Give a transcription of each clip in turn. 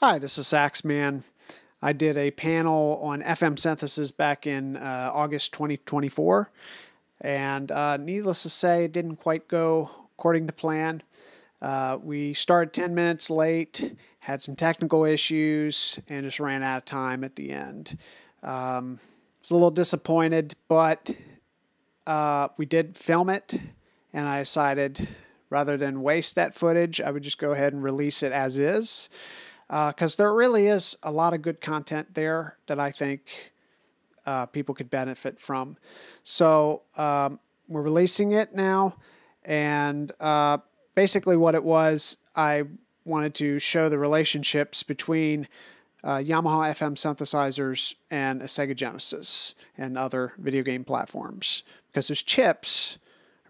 Hi, this is Saxman. I did a panel on FM synthesis back in uh, August 2024, and uh, needless to say, it didn't quite go according to plan. Uh, we started 10 minutes late, had some technical issues, and just ran out of time at the end. Um, was a little disappointed, but uh, we did film it, and I decided rather than waste that footage, I would just go ahead and release it as is because uh, there really is a lot of good content there that I think uh, people could benefit from. So um, we're releasing it now, and uh, basically what it was, I wanted to show the relationships between uh, Yamaha FM synthesizers and a Sega Genesis and other video game platforms because those chips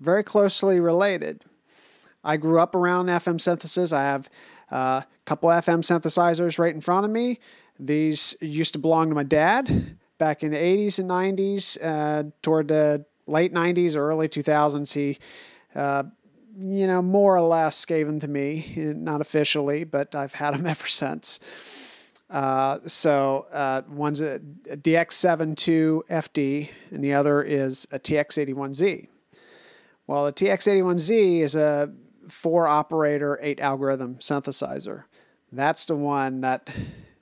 are very closely related. I grew up around FM synthesis. I have a uh, couple FM synthesizers right in front of me. These used to belong to my dad back in the 80s and 90s. Uh, toward the late 90s or early 2000s, he, uh, you know, more or less gave them to me, not officially, but I've had them ever since. Uh, so uh, one's a DX7II FD, and the other is a TX81Z. Well, the TX81Z is a four operator, eight algorithm synthesizer. That's the one that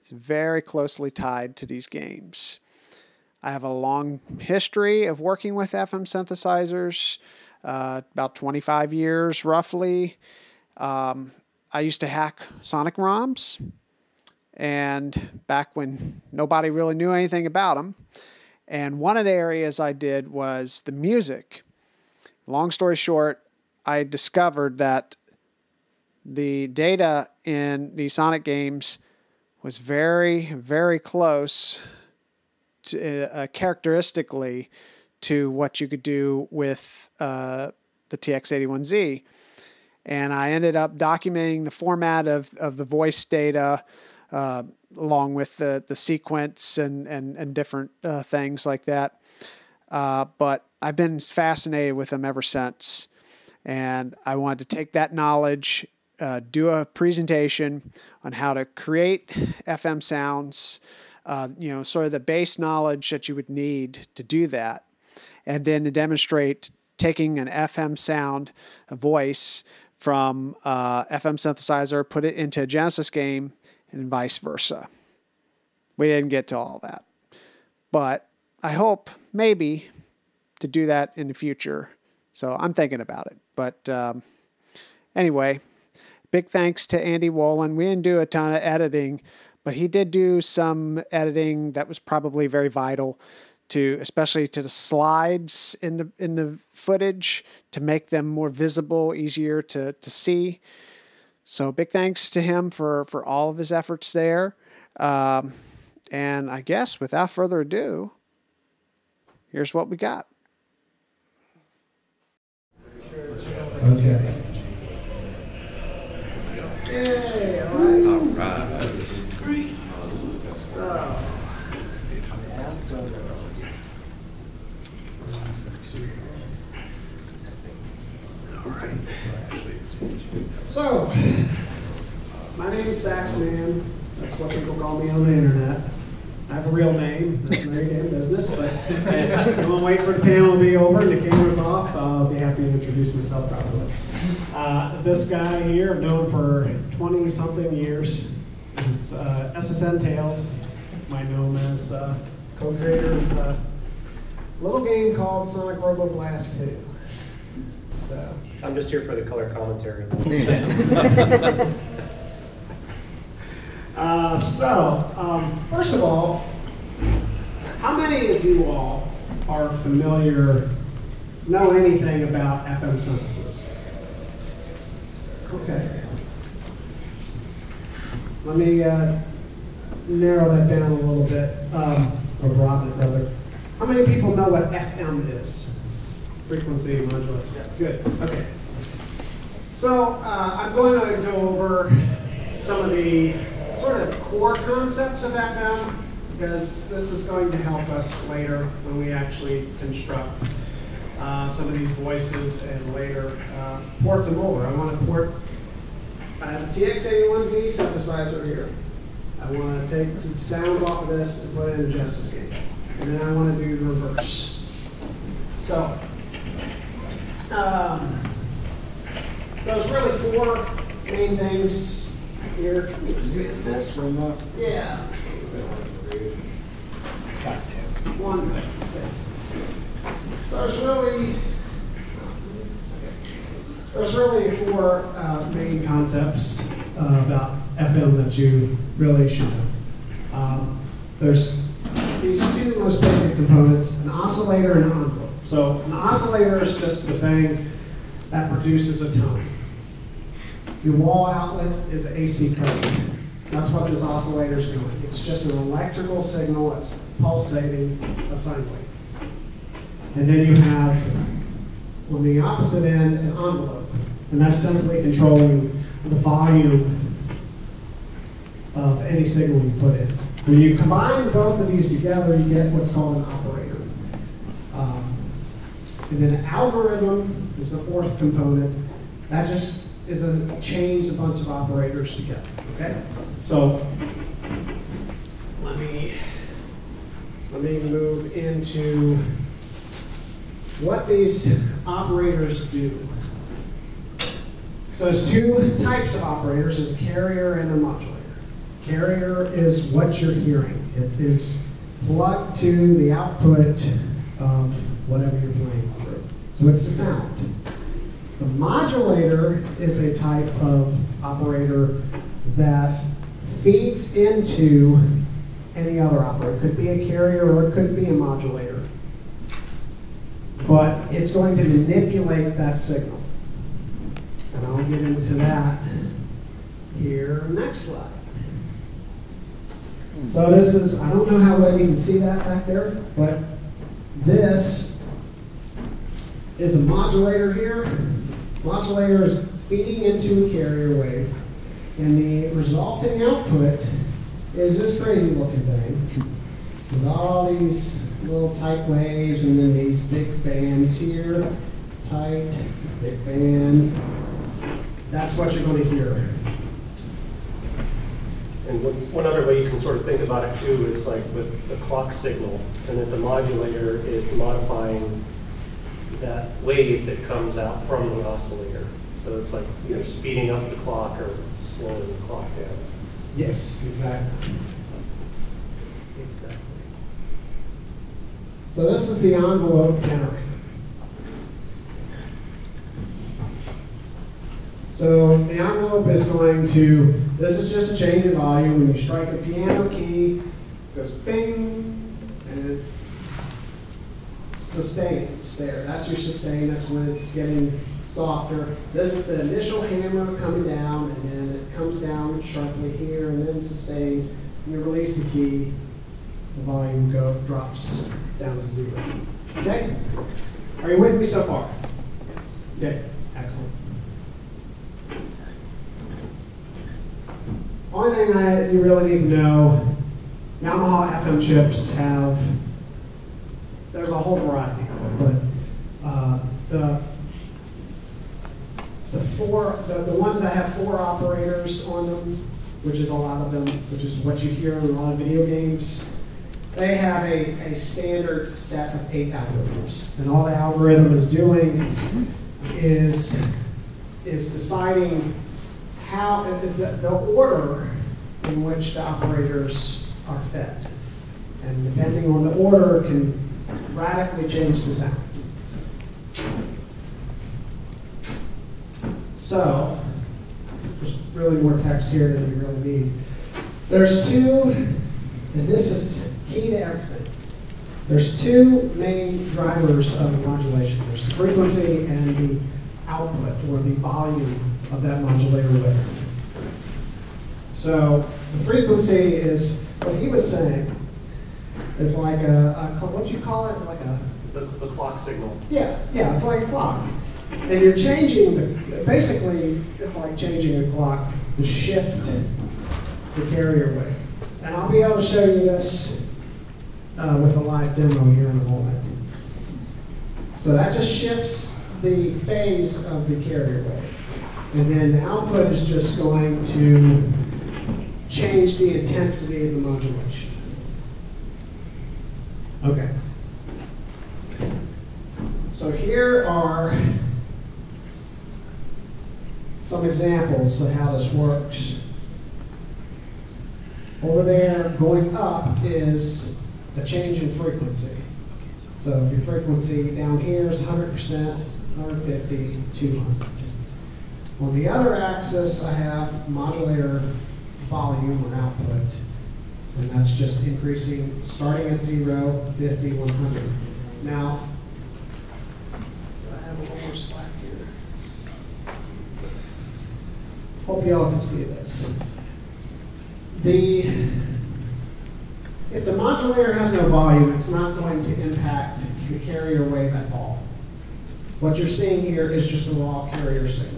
is very closely tied to these games. I have a long history of working with FM synthesizers, uh, about 25 years roughly. Um, I used to hack Sonic ROMs, and back when nobody really knew anything about them. And one of the areas I did was the music. Long story short, I discovered that the data in the Sonic games was very, very close to, uh, characteristically to what you could do with uh, the TX81Z. And I ended up documenting the format of, of the voice data uh, along with the, the sequence and, and, and different uh, things like that. Uh, but I've been fascinated with them ever since. And I wanted to take that knowledge, uh, do a presentation on how to create FM sounds, uh, you know, sort of the base knowledge that you would need to do that. And then to demonstrate taking an FM sound, a voice from uh, FM synthesizer, put it into a Genesis game, and vice versa. We didn't get to all that. But I hope maybe to do that in the future. So I'm thinking about it. But um, anyway, big thanks to Andy Wolan. We didn't do a ton of editing, but he did do some editing that was probably very vital to especially to the slides in the in the footage to make them more visible, easier to to see. So big thanks to him for for all of his efforts there. Um, and I guess without further ado, here's what we got. Okay. So. So, my name is Saxman. That's what people call me on the internet. I have a real name. That's very damn business. But I'm gonna wait for the panel to be over and the camera's off. I'll be happy to introduce myself properly. Uh, this guy here, I've known for 20 something years. Is uh, SSNTails. my know him as uh, co-creator of a little game called Sonic Robo Blast 2. So. I'm just here for the color commentary. Uh, so, um, first of all, how many of you all are familiar, know anything about FM synthesis? Okay. Let me uh, narrow that down a little bit, um, or broaden it rather. How many people know what FM is? Frequency modulation. Yeah, good. Okay. So uh, I'm going to go over some of the sort of core concepts of FM because this is going to help us later when we actually construct uh, some of these voices and later uh, port them over. I want to port, I have a TX81Z synthesizer here. I want to take the sounds off of this and put it in a Genesis gauge. And then I want to do the reverse. So, um, so there's really four main things here. This the, yeah. One. So there's really, there's really four uh, main concepts uh, about FM that you really should know. Um, there's these two most basic components, an oscillator and an envelope. So an oscillator is just the thing that produces a tone. Your wall outlet is AC current. That's what this oscillator is doing. It's just an electrical signal that's pulsating a sine wave. And then you have, on the opposite end, an envelope. And that's simply controlling the volume of any signal you put in. When you combine both of these together, you get what's called an operator. Um, and then algorithm is the fourth component. That just is a change a bunch of operators together. Okay? So let me let me move into what these operators do. So there's two types of operators, there's a carrier and a modulator. Carrier is what you're hearing. It is plugged to the output of whatever you're playing through. So it's the sound. The modulator is a type of operator that feeds into any other operator. It could be a carrier or it could be a modulator. But it's going to manipulate that signal. And I'll get into that here next slide. So this is, I don't know how well you can see that back there, but this is a modulator here. Modulator is feeding into a carrier wave, and the resulting output is this crazy looking thing with all these little tight waves and then these big bands here, tight, big band. That's what you're going to hear. And one, one other way you can sort of think about it too is like with the clock signal, and that the modulator is modifying that wave that comes out from the oscillator. So it's like you're speeding up the clock or slowing the clock down. Yes, exactly. Exactly. So this is the envelope generator. So the envelope is going to, this is just a change in volume. When you strike a piano key, it goes bing, and it sustains there. That's your sustain, that's when it's getting softer. This is the initial hammer coming down, and then it comes down sharply here, and then sustains. You release the key, the volume go drops down to zero. Okay? Are you with me so far? Okay, excellent. Only thing I, you really need to know, Yamaha FM chips have, whole variety, but uh, the the four, the, the ones that have four operators on them, which is a lot of them, which is what you hear in a lot of video games, they have a, a standard set of eight algorithms. And all the algorithm is doing is, is deciding how, the, the order in which the operators are fed. And depending on the order can radically change the sound. So, there's really more text here than you really need. There's two, and this is key to everything. There's two main drivers of modulation. There's the frequency and the output, or the volume of that modulator wave. So the frequency is, what he was saying, is like a, a what do you call it? Like a The, the clock signal. yeah, yeah, it's like a clock. And you're changing the, basically, it's like changing a clock to shift the carrier wave. And I'll be able to show you this uh, with a live demo here in a moment. So that just shifts the phase of the carrier wave. And then the output is just going to change the intensity of the modulation. Okay. So here are some examples of how this works. Over there, going up is a change in frequency. So if your frequency down here is 100%, 150, 200. On the other axis, I have modulator volume or output, and that's just increasing, starting at zero, 50, 100. Now, do I have a little more slack here? Hope y'all can see this. The, if the modulator has no volume, it's not going to impact the carrier wave at all. What you're seeing here is just a raw carrier signal.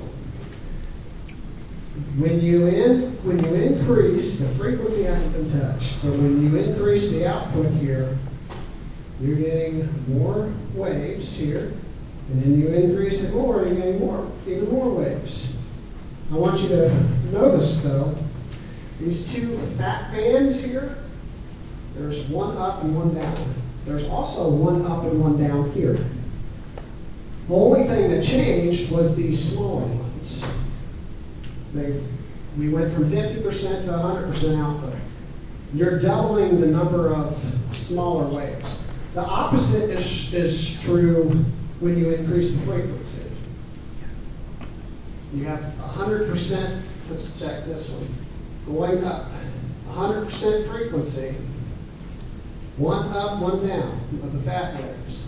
When you in, when you increase, the frequency hasn't been touched, but when you increase the output here, you're getting more waves here, and then you increase it more, you're getting more, even more waves. I want you to notice though, these two fat bands here, there's one up and one down. There's also one up and one down here. The only thing that changed was these smaller ones. They, we went from 50% to 100% output. You're doubling the number of smaller waves. The opposite is, is true when you increase the frequency. You have 100%, let's check this one, going up. 100% frequency, one up, one down of the fat waves.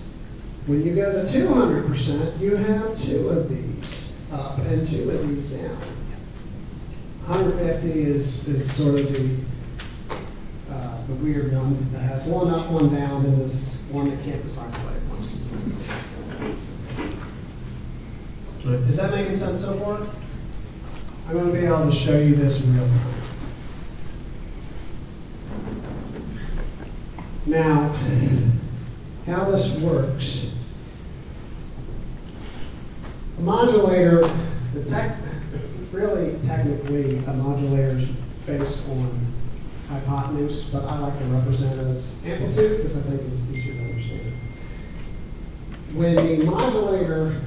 When you go to 200%, you have two of these up and two of these down. 150 is, is sort of the, uh, the weird one that has one up, one down, and this one that can't decide what it wants to. Is that making sense so far? I'm going to be able to show you this in real time. Now, how this works. A modulator, the tech, really technically a modulator is based on hypotenuse, but I like to represent as amplitude because I think it's easier to understand. When the modulator,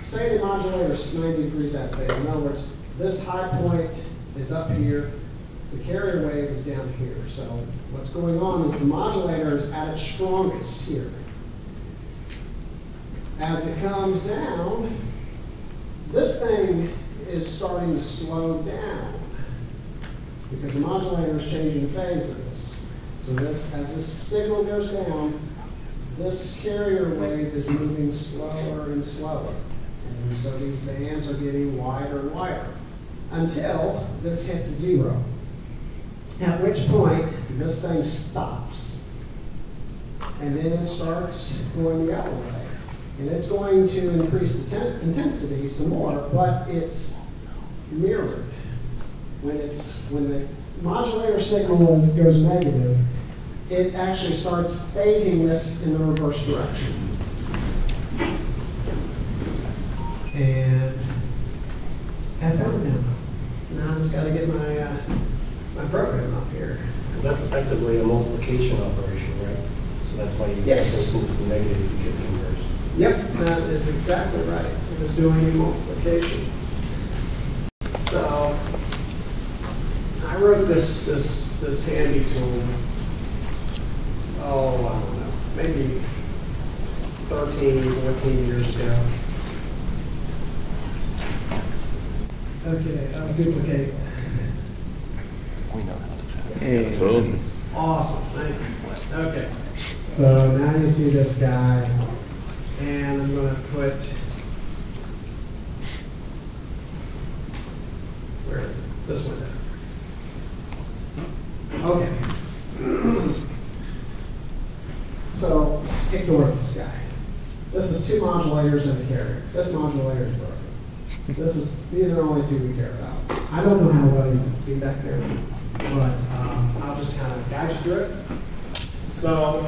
say the modulator is 90 degrees at phase, in other words, this high point is up here, the carrier wave is down here. So what's going on is the modulator is at its strongest here. As it comes down, this thing is starting to slow down because the modulator is changing phases. So this, as this signal goes down, this carrier wave is moving slower and slower. And so these bands are getting wider and wider until this hits zero. At which point, this thing stops. And then it starts going the other way. And it's going to increase the intensity some more, but it's mirrored. When it's when the modulator signal goes negative, it actually starts phasing this in the reverse direction. And FM now. Now I just got to get my uh, my program up here. Because That's effectively a multiplication operation, right? So that's why you Yes. get from negative to get the inverse. Yep, that is exactly right. It was doing a multiplication. So I wrote this this this handy tool. Oh, I don't know, maybe 13, 14 years ago. Okay, I'll duplicate. Boom. Awesome, thank you. Okay. So now you see this guy, and I'm gonna put, where is it? This one there. Okay. So ignore this guy. This is two modulators and a carrier. This modulator is broken. This is, these are the only two we care about. I don't know how well you can see back there, but um, I'll just kind of guide you through it. So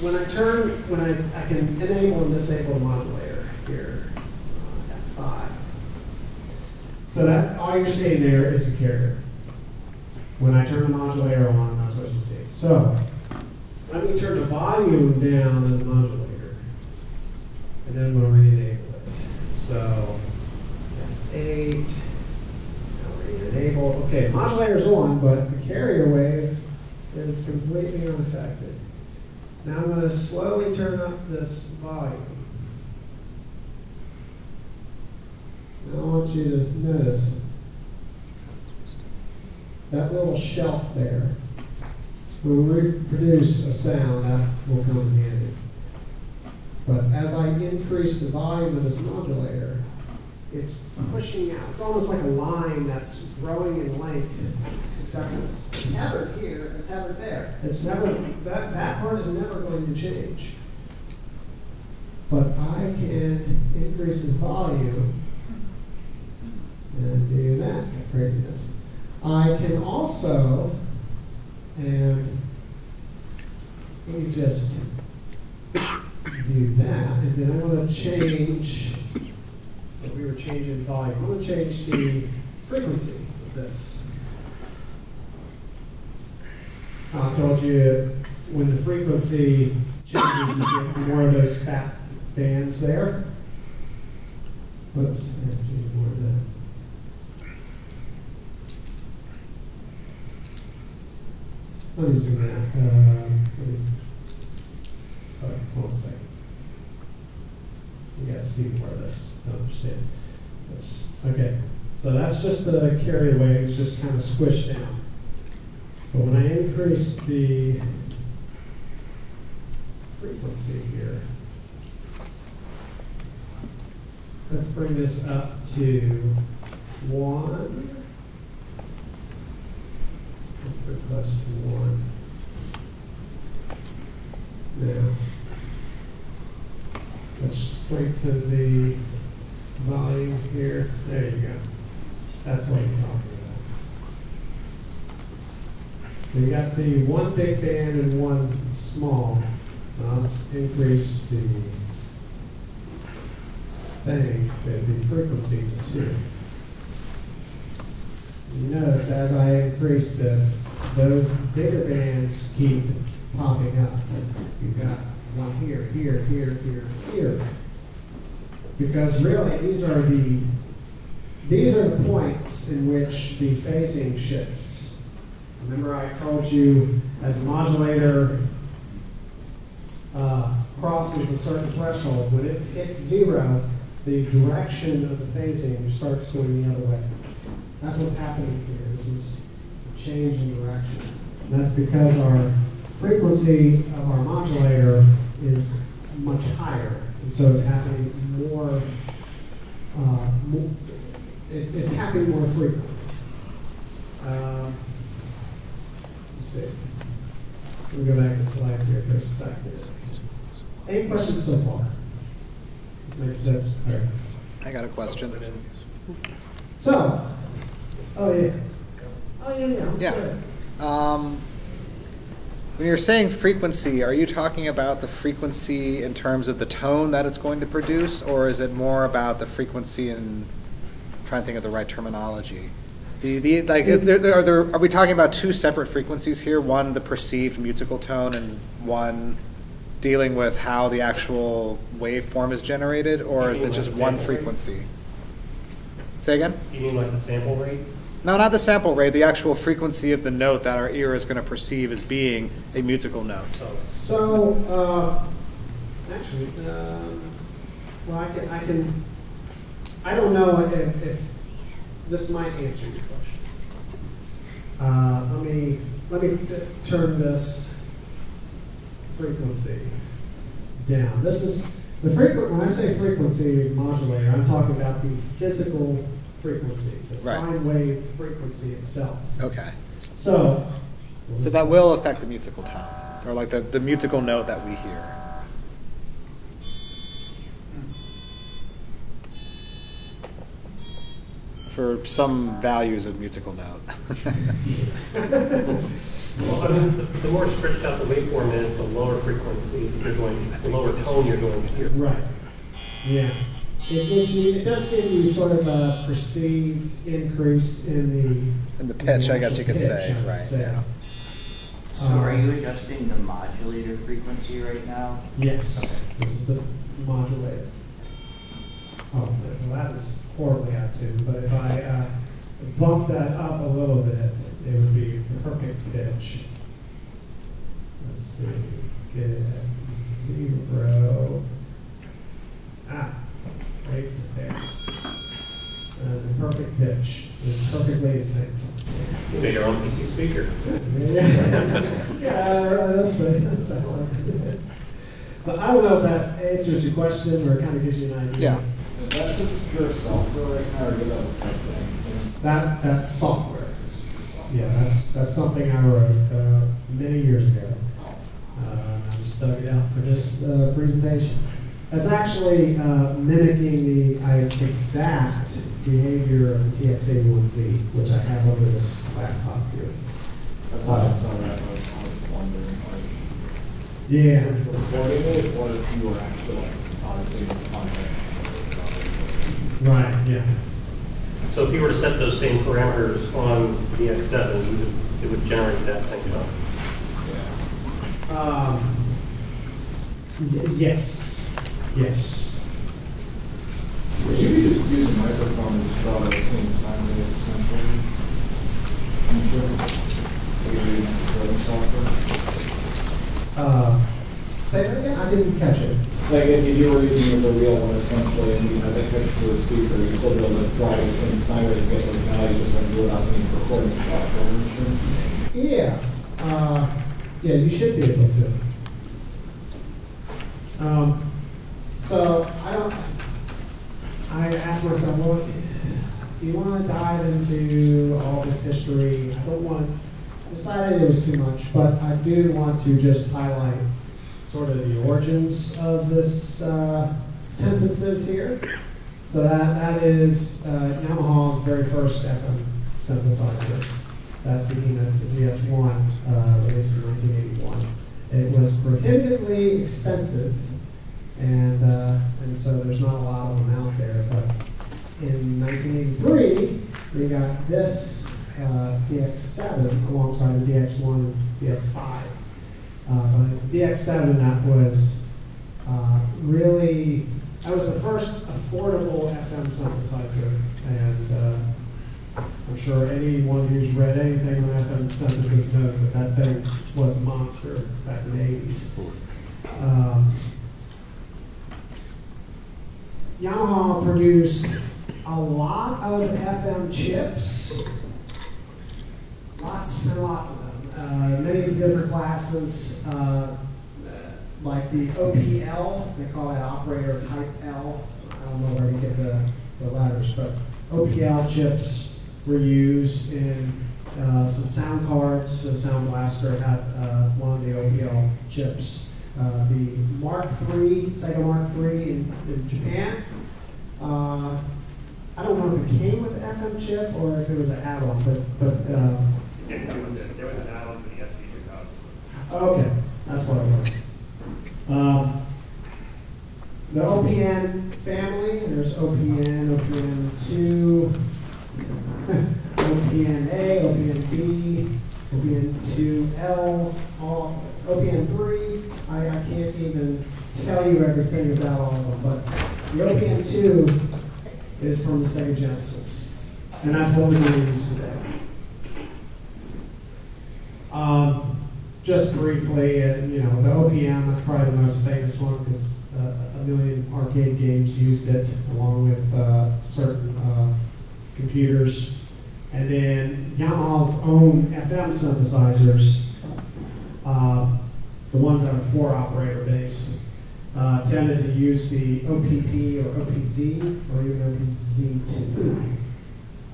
when I turn, when I, I can enable and disable a modulator here, uh, F5. So that's, all you're seeing there is the carrier. When I turn the modulator on, that's what you see. So, let me turn the volume down on the modulator. And then we'll re-enable it. So, F8, now re-enable, okay, modulator's on, but the carrier wave is completely unaffected. Now I'm gonna slowly turn up this volume. Now I want you to notice that little shelf there. When we produce a sound, that will come in handy. But as I increase the volume of this modulator, it's pushing out. It's almost like a line that's growing in length, except it's, it's tethered here, it's tethered there. It's never, that, that part is never going to change. But I can increase the volume and do that craziness. I can also, and let me just do that, and then I want to change, what we were changing volume, I want to change the frequency of this. I told you when the frequency changes, you get more of those fat bands there. Whoops, I have to change more of that. Let me zoom out. Uh, let me- Sorry, hold on a second. You gotta see more of this to understand. this. Okay, so that's just the carrier waves, just kind of squished down. But when I increase the frequency here, let's bring this up to one. Put plus one. Now, let's strengthen the volume here. There you go. That's what you're talking about. We got the one big band and one small. Now let's increase the thing, the frequency to two. You notice as I increase this, those bigger bands keep popping up. You've got one here, here, here, here, here. Because really, these are the, these are the points in which the phasing shifts. Remember I told you as a modulator uh, crosses a certain threshold, when it hits zero, the direction of the phasing starts going the other way. That's what's happening here. This is change in direction. And that's because our frequency of our modulator is much higher. And so it's happening more, uh, more it, it's happening more frequently. Um, let's see. Let me go back to the slides here for a second. Any questions so far? Makes sense? All right. I got a question. So, oh yeah. Oh yeah, yeah. Yeah. Um, when you're saying frequency, are you talking about the frequency in terms of the tone that it's going to produce, or is it more about the frequency in? I'm trying to think of the right terminology. The, the like, there, there, are, there, are we talking about two separate frequencies here? One, the perceived musical tone, and one dealing with how the actual waveform is generated, or is it mean just one sample rate? frequency? Say again? You mean like the sample rate? No, not the sample rate, the actual frequency of the note that our ear is going to perceive as being a musical note. So, uh, actually, um, well, I can, I can, I don't know if, if this might answer your question. Uh, let me, let me turn this frequency down. This is, the frequent, when I say frequency modulator, I'm talking about the physical frequency, the Right. sine wave frequency itself. Okay. So. So that will affect the musical tone, or like the, the musical note that we hear. For some values of musical note. well, I mean, the, the more stretched out the waveform is, the lower frequency you're going, the lower tone you're going to hear. Right. Yeah. It gives you, it does give you sort of a perceived increase in the. In the pitch, I guess you could pitch, say, right, say. yeah. So are Um, you adjusting the modulator frequency right now? Yes, this is the modulator. Oh, well, that is horribly out of tune, but if I uh, bump that up a little bit, it would be perfect pitch. Let's see, get zero. Ah, right there. That's a perfect pitch, it's perfectly the same. You made your own PC speaker. Yeah, that's, that's, that's So I don't know if that answers your question or kind of gives you an idea. Yeah. Is that just pure software right now, or do that everything? That, that's software. Yeah, that's, that's something I wrote, uh, many years ago. Uh, I just dug it out for this, uh, presentation. That's actually, uh, mimicking the exact behavior of the TX81Z, which I have over this laptop here. That's why I saw that, I was I was wondering, like, Yeah. which recording it, or if you were actually like, honestly, this context. Right, yeah. So if you were to set those same parameters on the X7, would- it would generate that same time. Yeah. Um, yes, yes. Would you use a microphone to just draw the same sine wave essentially? I'm sure. Maybe using recording software. Uh, say that again? I didn't catch it. Like if if you were using the real one essentially, and you had that hooked to a speaker, you'd still be able to draw the same sine waves, get those values, just like do without any recording software. I'm sure. Yeah, uh, yeah, you should be able to. Um, so I don't, I asked myself, well, do you want to dive into all this history? I don't want, I decided it was too much, but I do want to just highlight sort of the origins of this uh, synthesis here. So that, that is uh, Yamaha's very first FM synthesizer. That being the GS1, uh, released in 1981. It was prohibitively expensive, and, uh, and so there's not a lot of them out there. But in 1983, we got this uh, DX7 alongside the DX1 and DX5. Uh, but it's the DX7 that was uh, really, that was the first affordable FM synthesizer. And uh, I'm sure anyone who's read anything on FM synthesis knows that that thing was a monster back in the 80s. Um, Yamaha produced a lot of FM chips, lots and lots of them, uh, many different classes, uh, like the OPL, they call it operator type L. I don't know where to get the, the letters, but OPL chips were used in uh, some sound cards. So Sound Blaster had uh, one of the OPL chips. Uh, the Mark III, Sega Mark III in, in Japan. Uh, I don't know if it came with an FM chip or if it was an add-on, but, but uh, There was an add-on for the SC two thousand. Okay, that's what it was. Um, the OPN family, there's OPN, OPN two, OPN A, OPN B, OPN two L, all, OPN three, I, I can't even tell you everything about all of them, but the OPN two is from the Sega Genesis, and that's what we're going to use today. Um, just briefly, uh, you know, the OPM, that's probably the most famous one because uh, a million arcade games used it along with uh, certain uh, computers. And then Yamaha's own FM synthesizers, uh, the ones that are four operator base, uh, tended to use the OPP or OPZ or even OPZ2.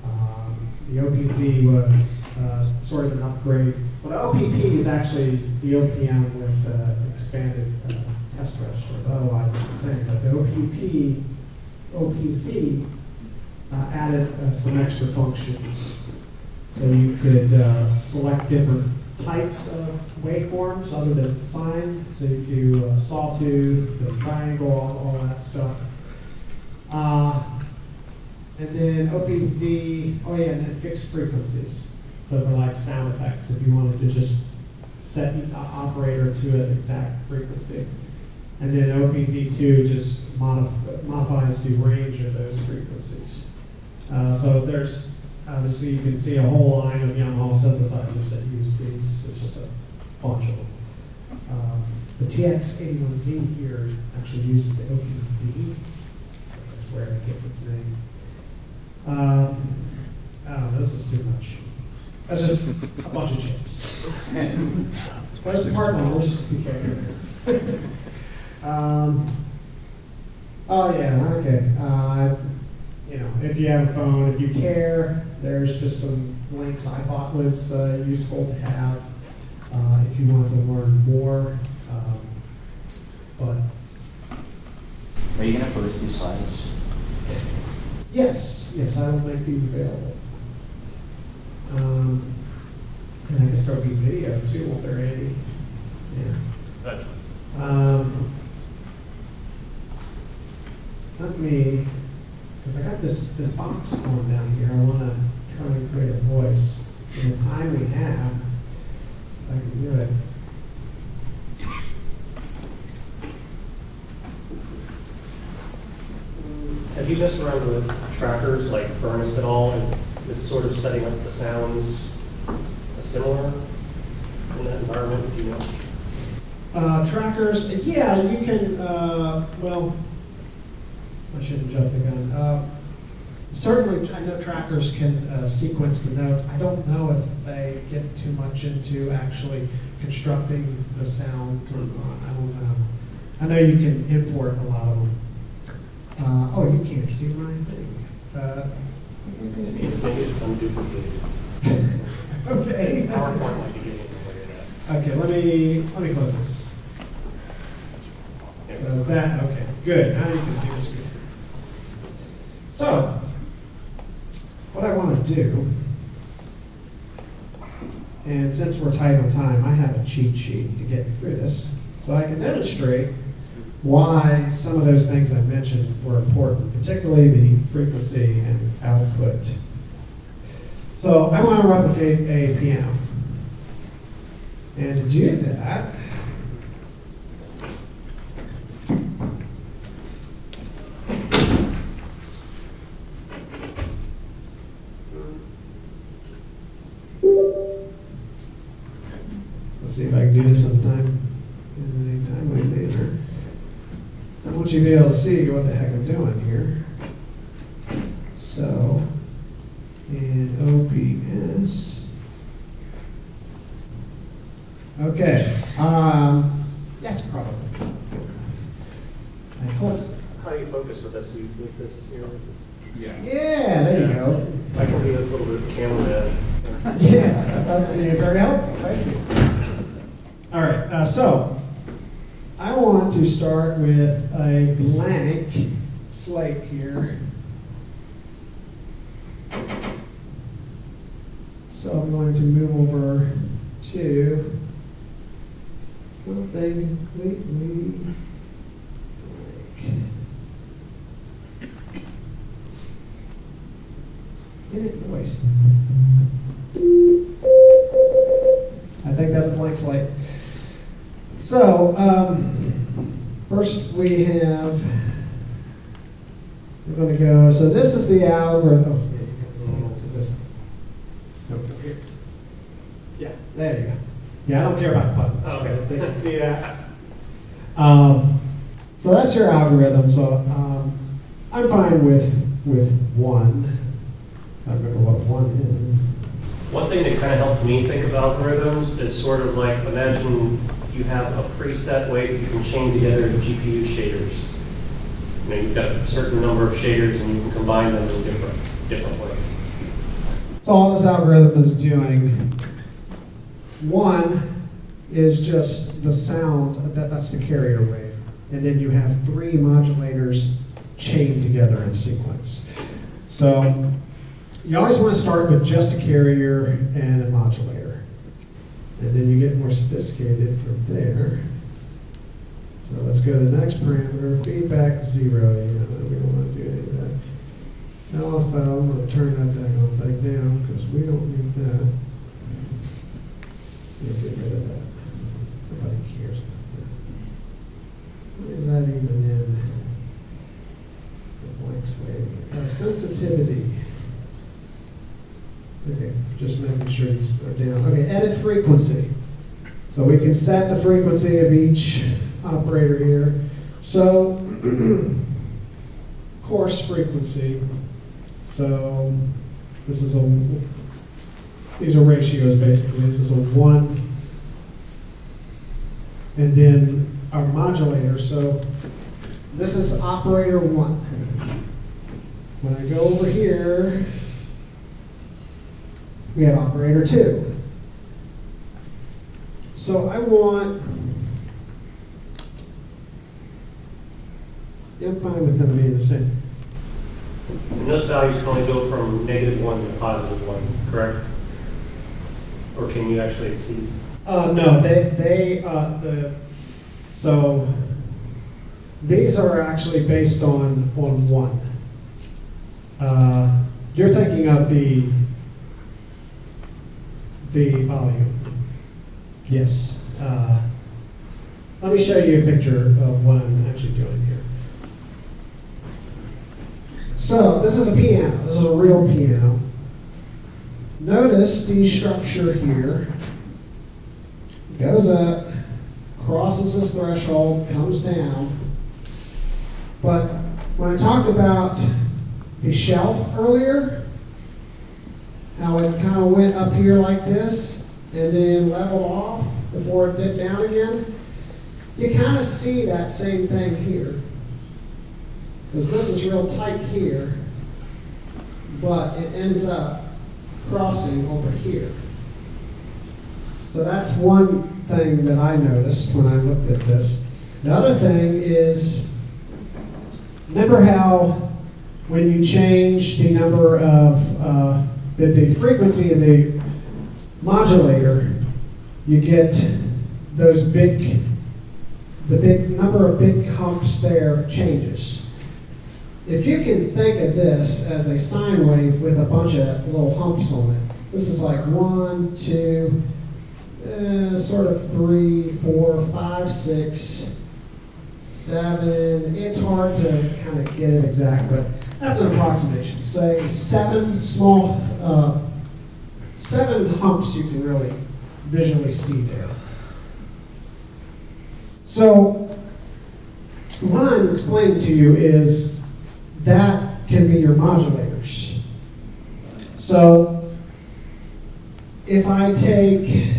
Um, the OPZ was uh, sort of an upgrade. Well, the OPP is actually the OPM with uh, expanded uh, test register, but otherwise it's the same. But the OPP, OPZ uh, added uh, some extra functions. So you could select different types of waveforms other than sine. So you do uh, sawtooth, the triangle, all, all that stuff. Uh, and then OPZ, oh yeah, and then fixed frequencies. So for like sound effects, if you wanted to just set each o- operator to an exact frequency. And then OPZ2 just modif- modifies the range of those frequencies. Uh, so there's, obviously, you can see a whole line of Yamaha synthesizers that use these. It's just a bunch of them. Um, the TX81Z here actually uses the OPZ. That's where it gets its name. Um, oh, this is too much. That's just a bunch of chips. Where's the part numbers? Okay. Um, oh, yeah, okay. Uh, you know, if you have a phone, if you care, there's just some links I thought was uh, useful to have uh, if you wanted to learn more. Um, but Are you gonna post these slides? yes, yes, I will make these available. Um, and I guess there'll be video too, won't there, Andy? Yeah. Um, let me, because I got this, this box going down here, I want to create a voice. In the time we have, if I can do it. Have you messed around with trackers like Furnace at all? Is this sort of setting up the sounds similar in that environment, do you know? Uh, trackers, yeah, you can, uh, well, I shouldn't jump the gun. Uh, Certainly, I know trackers can uh, sequence the notes. I don't know if they get too much into actually constructing the sounds or not. I don't know. I know you can import a lot of them. Uh, oh, you can't see my thing. Uh, Maybe it's unduplicated. okay. PowerPoint might be getting in the way of that. Okay, let me let me close this. Does that? Okay, good. Now you can see the screen. So, what I want to do, and since we're tight on time, I have a cheat sheet to get me through this, so I can demonstrate why some of those things I mentioned were important, particularly the frequency and output. So I want to replicate a piano. And to do that, able to see what the heck I'm doing here. So, in OBS. Okay, um, that's probably. I hope, How do you focus with this, You- with this, here, with this? yeah, there you go. I can be a little bit of camera. Yeah, that- you're very helpful, thank you. All right, uh, so, I want to start with a blank slate here. So I'm going to move over to something completely blank. Init voice. I think that's a blank slate. So, um, first we have, we're going to go, so this is the algorithm. Oh, yeah, you got a little to this. Nope, up here. Yeah, there you go. Yeah, I don't care about buttons. Oh, okay. They can see that. Um, so that's your algorithm. So um, I'm fine with with one. I remember what one is. One thing that kind of helped me think of algorithms is sort of like, imagine you have a preset way you can chain together GPU shaders. You know, you've got a certain number of shaders and you can combine them in different, different ways. So all this algorithm is doing, one is just the sound, that, that's the carrier wave. And then you have three modulators chained together in sequence. So you always want to start with just a carrier and a modulator. And then you get more sophisticated from there. So let's go to the next parameter, feedback zero, yeah, we don't want to do any of that. I'm gonna turn that thing down, because we don't need that. Yeah, get rid of that. Nobody cares about that. What is that even in? The blank slate. Uh, sensitivity. Okay, just making sure these are down. Okay, edit frequency. So we can set the frequency of each operator here. So, coarse frequency. So, this is a, these are ratios basically. This is a one. And then our modulator. So, this is operator one. When I go over here, we have operator two. So I want, I'm fine with them being the same. And those values can only go from negative one to positive one, correct? Or can you actually exceed? Uh, no, they, they, uh, the, so, these are actually based on, on one. Uh, You're thinking of the, the volume. Yes. Uh, Let me show you a picture of what I'm actually doing here. So, this is a piano, this is a real piano. Notice the structure here goes up, crosses this threshold, comes down. But when I talked about the shelf earlier, how it kind of went up here like this and then leveled off before it dipped down again, you kind of see that same thing here. Because this is real tight here, but it ends up crossing over here. So that's one thing that I noticed when I looked at this. The other thing is, remember how when you change the number of, uh, the, the frequency of the modulator, you get those big, the big number of big humps there changes. If you can think of this as a sine wave with a bunch of little humps on it, this is like one, two, uh, sort of three, four, five, six, seven. It's hard to kind of get it exact, but that's an approximation. Say seven small, uh, seven humps you can really visually see there. So, what I'm explaining to you is that can be your modulators. So, if I take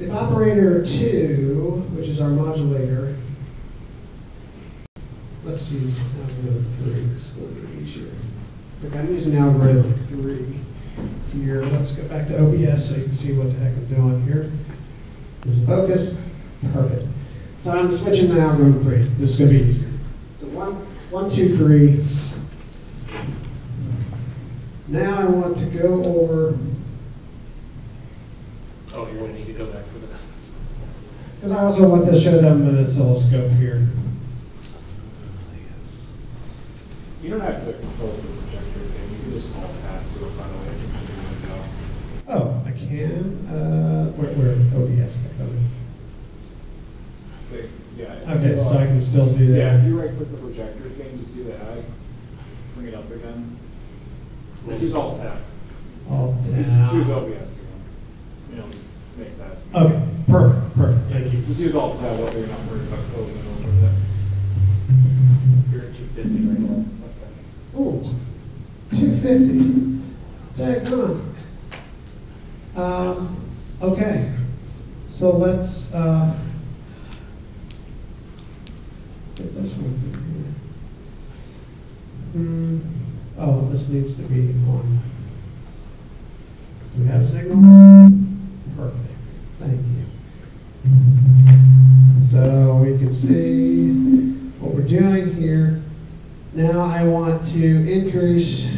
if operator two, which is our modulator, let's use algorithm three, this will be easier. Okay, I'm using algorithm three here. Let's go back to OBS so you can see what the heck I'm doing here. There's a focus, perfect. So I'm switching to algorithm three. This is going to be easier. So one, one, two, three. Now I want to go over, Oh, you're gonna need to go back for that. because I also want to show them an oscilloscope here. You don't have to close the projector thing, you can just alt tab to it, by the way, and see the window. Oh, I can, uh, where, where, OBS, okay. So, yeah. Okay, so I can still do that. Yeah, if you right click the projector thing, just do the ag, bring it up again. Choose alt tab. Alt Just tab. choose OBS, you know, you know, just make that. Okay, perfect, perfect, thank you. Just use alt tab, that way you're not worried about closing it over that. You're at two fifty right now. Ooh, two fifty. Daggone. Um, okay, so let's, uh, get this one here. Hmm, oh, this needs to be on. Do we have a signal? Perfect, thank you. So we can see what we're doing here. Now I want to increase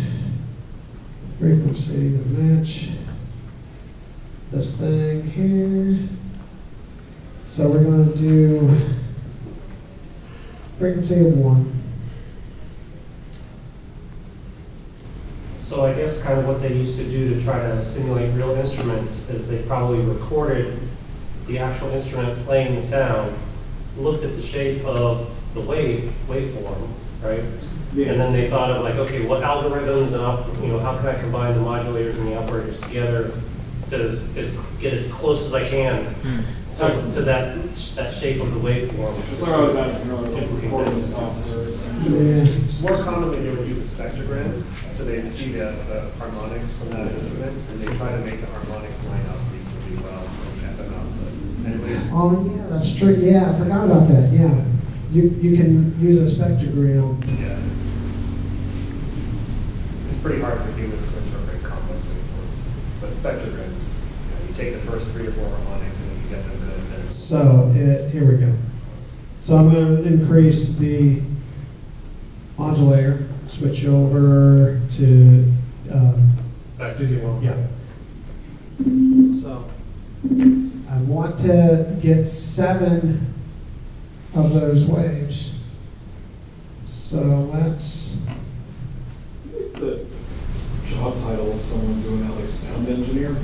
frequency to match. this thing here. So we're gonna do frequency of one. So I guess kind of what they used to do to try to simulate real instruments is they probably recorded the actual instrument playing the sound, looked at the shape of the wave, waveform, right? And then they thought of like, okay, what algorithms and, op- you know, how can I combine the modulators and the operators together to as, get as close as I can hmm. To, to that, that shape of the waveform. That's what I was asking earlier, what recording software is. Yeah. More commonly, they would use a spectrogram, so they'd see the, the harmonics from that instrument, and they try to make the harmonics line up reasonably well from FM output. Oh, yeah, that's true, yeah, I forgot about that, yeah. You, you can use a spectrogram. yeah. It's pretty hard for humans to interpret complex waveforms, but spectrograms, you know, you take the first three or four harmonics, and if you get them good, then So, it, here we go. So I'm gonna increase the modulator, switch over to, uh, Back to zero. Yeah. So, I want to get seven of those waves. So let's, The job title of someone doing that, like sound engineer?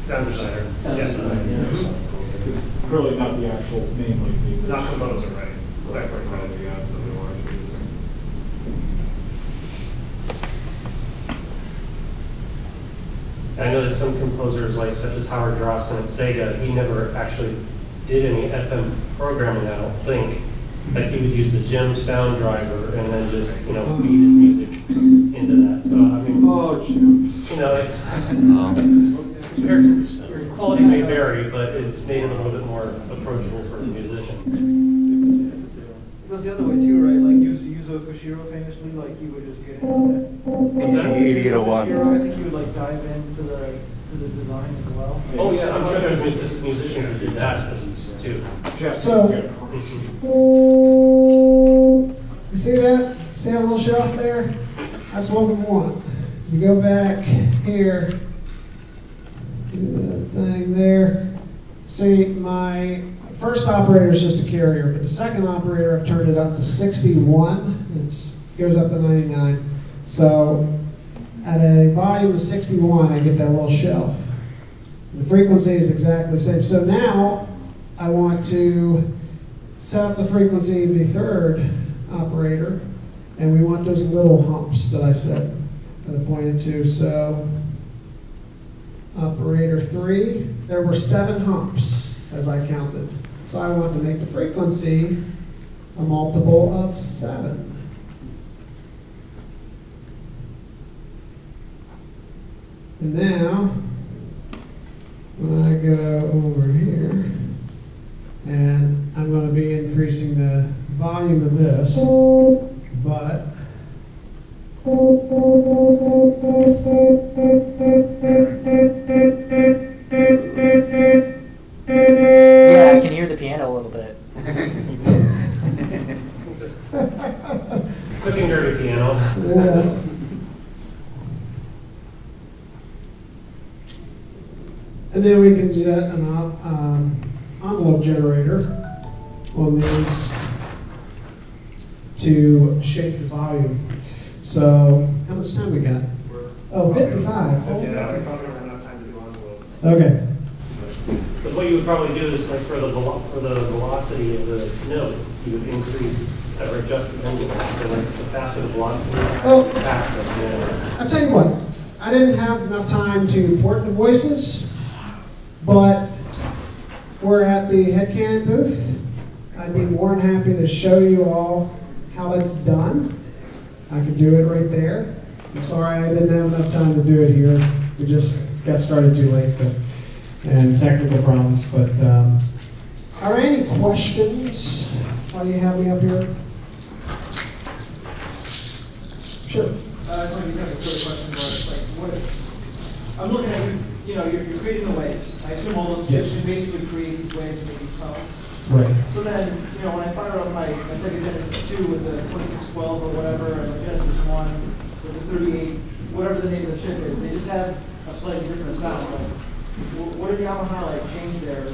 sound designer. Sound yeah. Designer, It's clearly not the actual name like It's musician. not composer, right? Right, Exactly. probably, yeah, that's the new word you're using. I know that some composers, like such as Howard Drossin at Sega, he never actually did any FM programming, I don't think. Like he would use the GEM sound driver and then just, you know, feed his music into that. So, I mean, Oh, James. you know, it's, Um, there's- quality may vary, but it's made it a little bit more approachable for musicians. It goes the other way too, right? Like Yuzo, Yuzo Koshiro famously, like he would just get in on it. What's that? Oh Yuzo Koshiro, I think he would like dive into the, to the design as well. Oh, yeah, I'm sure there's mus- musicians that did that too. Jeff, So- you see that? See that little shelf there? That's what we want. You go back here, do that thing there. See, my first operator is just a carrier, but the second operator, I've turned it up to 61. It's, goes up to 99. So at a volume of 61, I get that little shelf. The frequency is exactly the same. So now I want to set up the frequency of the third operator, and we want those little humps that I said, that I pointed to. So operator three, there were seven humps as I counted. So I want to make the frequency a multiple of seven. And now, when I go over here, and I'm going to be increasing the volume of this, I'm sorry I didn't have enough time to do it here. We just got started too late, but, and technical problems, but, um, are there any questions while you have me up here? Sure. Uh, I wanted to have a sort of question, like, what, I'm looking at, you, you know, you're, you're creating the waves. I assume all those Yes. you basically create these waves and make these tones. Right. So then, you know, when I fire up my, my Sega Genesis two with the twenty-six twelve or whatever, and the Genesis one the thirty-eight, whatever the name of the chip is, they just have a slightly different sound, What did Yamaha like change there?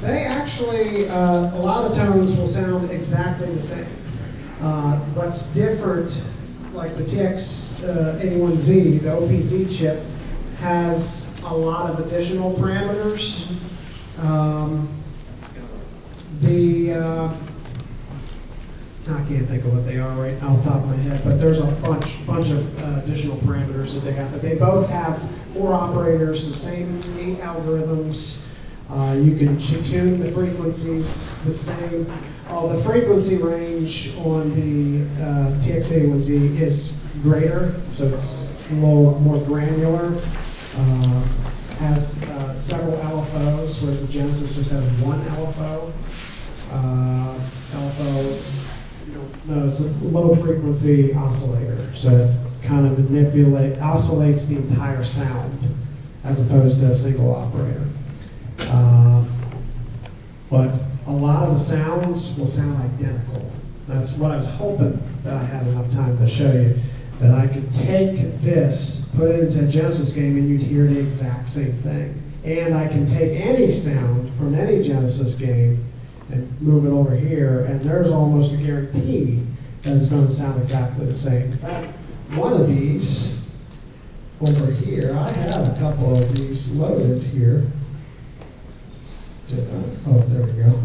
They actually, uh, a lot of the tones will sound exactly the same. Uh, What's different, like the TX uh, 81Z, the OPZ chip, has a lot of additional parameters. Um, The, uh, I can't think of what they are right off the top of my head, but there's a bunch, bunch of uh, additional parameters that they have. But they both have four operators, the same eight algorithms. Uh, you can tune the frequencies the same. Oh, the frequency range on the uh, TX81Z is greater, so it's a little more granular. Uh, has uh, several LFOs, whereas the Genesis just has one LFO. Uh, LFO, a low frequency oscillator, so it kind of manipulate, oscillates the entire sound as opposed to a single operator. Um, But a lot of the sounds will sound identical. That's what I was hoping that I had enough time to show you, that I could take this, put it into a Genesis game, and you'd hear the exact same thing. And I can take any sound from any Genesis game and move it over here, and there's almost a guarantee that it's going to sound exactly the same. In fact, one of these over here, I have a couple of these loaded here. Oh, there we go.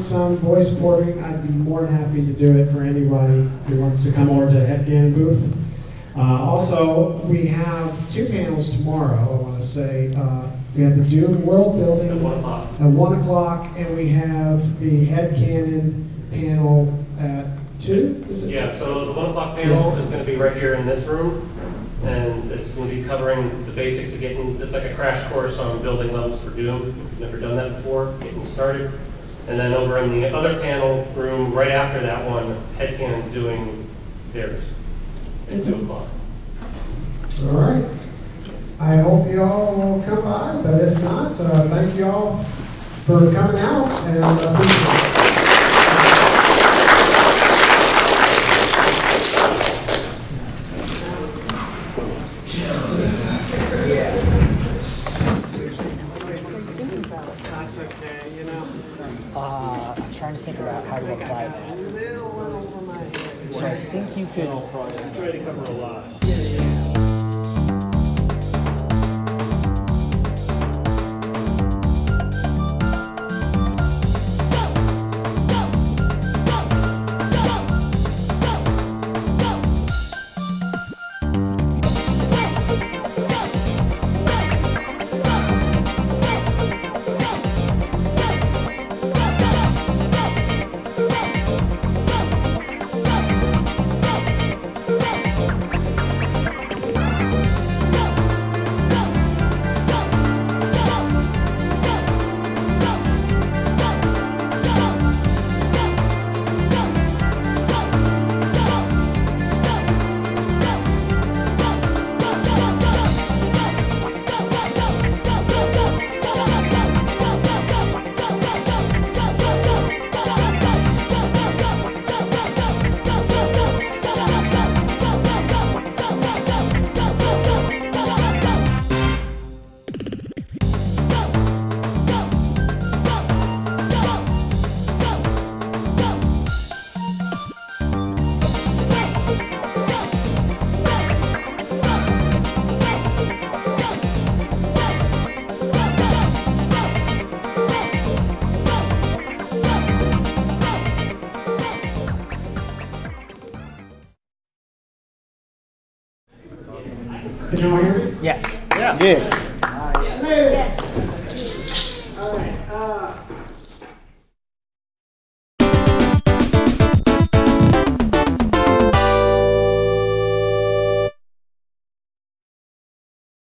Some voice porting, I'd be more than happy to do it for anybody who wants to come over to the Headcan booth. Uh, also, we have two panels tomorrow, I want to say. Uh, we have the Doom World Building At one o'clock. at one o'clock, and we have the Headcannon panel at two, is it? Yeah, so the one o'clock panel is gonna be right here in this room, and it's gonna be covering the basics of getting, it's like a crash course on building levels for Doom. Never done that before, getting started. And then over in the other panel room, right after that one, Headcannon's doing theirs at two o'clock. All right. I hope you all will come by, but if not, uh, thank you all for coming out, and uh, Yes.